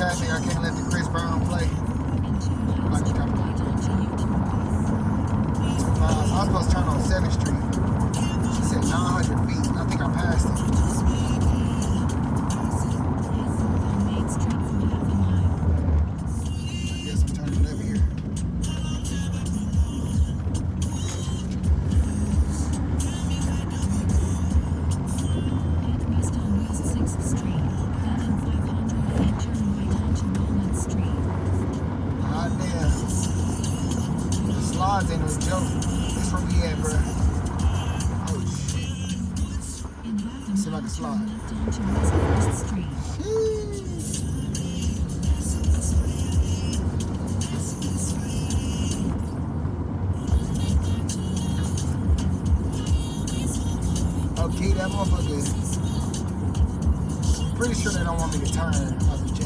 I can't let the Chris Brown play. I'm, uh, supposed to turn on 7th Street. Slides ain't no joke. This where we at, bro. Oh, shit. Seem like a slide. Okay, that motherfucker pretty sure they don't want me to turn.